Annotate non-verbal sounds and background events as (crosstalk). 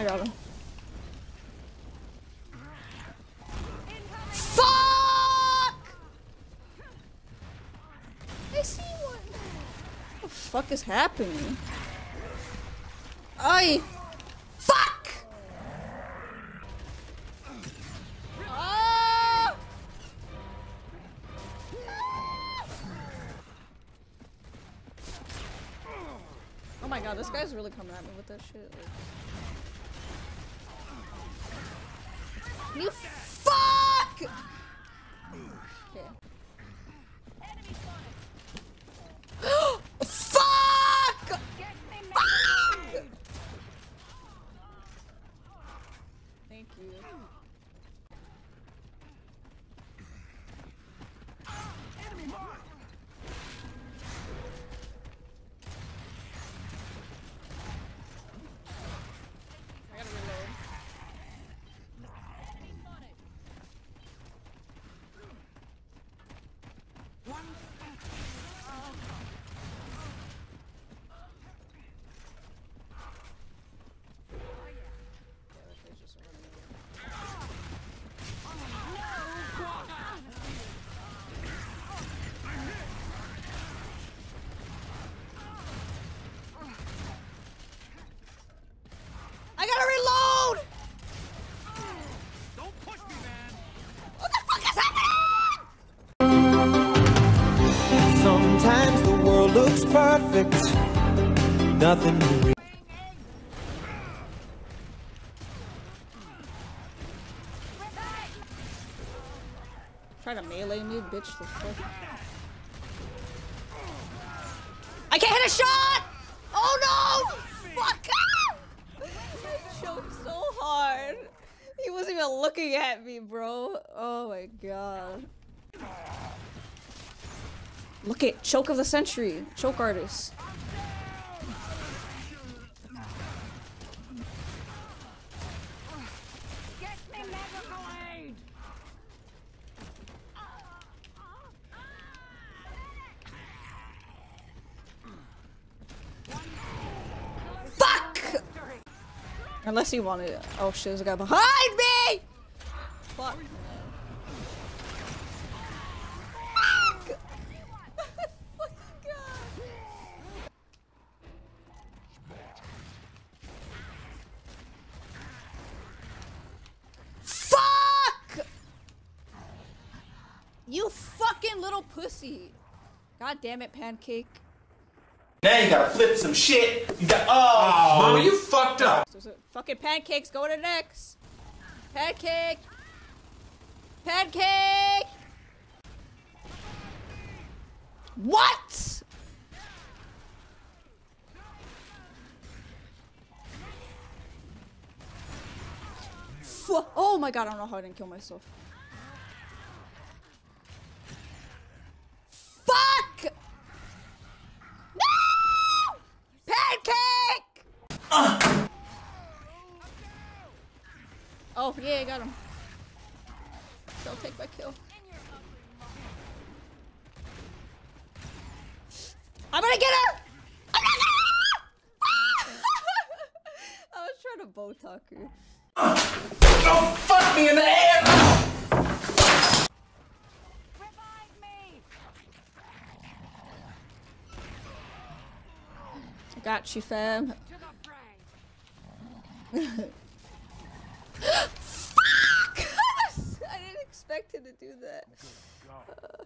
I got him. Fuck! I see one. What the fuck is happening? I. Fuck! Ah! Oh my god, this guy's really coming at me with that shit. Like... You looks perfect. Nothing to. Try to melee me, bitch. The fuck? I can't hit a shot! Oh no! Fuck! (laughs) I choked so hard. He wasn't even looking at me, bro. Oh my god. Look at choke of the century, choke artist. Get me medical aid. Fuck! Unless he wanted it. Oh shit, there's a guy behind me! Fuck! Fucking God. Fuck! You fucking little pussy. God damn it, pancake. Now you gotta flip some shit. You got oh, oh. Mama, you fucked up. So, so, fucking pancakes go to next. Pancake. Pancake. What? Oh my god, I don't know how I didn't kill myself. Fuck! No! Pancake! Oh, yeah, I got him. They'll take my kill. I'm gonna get her! I'm gonna get her! (laughs) I was trying to bow talk her. don't fuck me in the air. Revive me. I got you, fam. (laughs) To the fray. Fuck! I didn't expect him to do that. Uh,